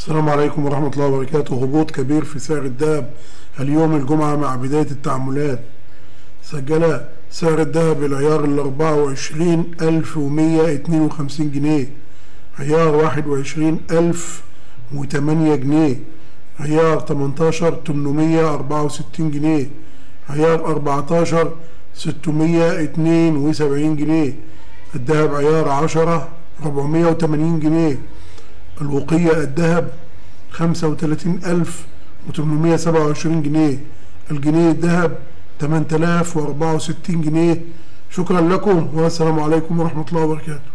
السلام عليكم ورحمة الله وبركاته. هبوط كبير في سعر الذهب. اليوم الجمعة مع بداية التعاملات. سجل سعر الذهب العيار ال 24152 جنيه. عيار 21008 جنيه. عيار 18 864 جنيه. عيار 14 672 جنيه. الذهب عيار 10 480 جنيه. الوقية الذهب خمسة وتلاتين ألف وتمنمية سبعة وعشرين جنيه الجنيه الذهب تمن تلاف وأربعة وستين جنيه. شكرا لكم والسلام عليكم ورحمة الله وبركاته.